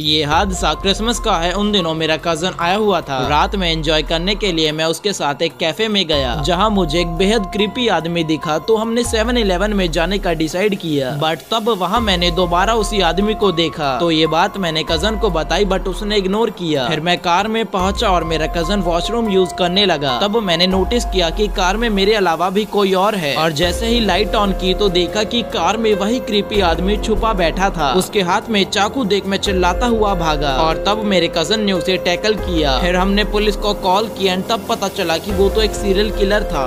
ये हादसा क्रिसमस का है। उन दिनों मेरा कज़न आया हुआ था। रात में एंजॉय करने के लिए मैं उसके साथ एक कैफ़े में गया, जहाँ मुझे एक बेहद कृपी आदमी दिखा। तो हमने सेवन इलेवन में जाने का डिसाइड किया। बट तब वहाँ मैंने दोबारा उसी आदमी को देखा। तो ये बात मैंने कज़न को बताई बट उसने इग्नोर किया। फिर मैं कार में पहुँचा और मेरा कज़न वॉशरूम यूज़ करने लगा। तब मैंने नोटिस किया की कार में मेरे अलावा भी कोई और है। और जैसे ही लाइट ऑन की तो देखा की कार में वही कृपी आदमी छुपा बैठा था। उसके हाथ में चाकू देख मैं चिल्लाता हुआ भागा। और तब मेरे कज़न ने उसे टैकल किया। फिर हमने पुलिस को कॉल किया तब पता चला की वो तो एक सीरियल किलर था।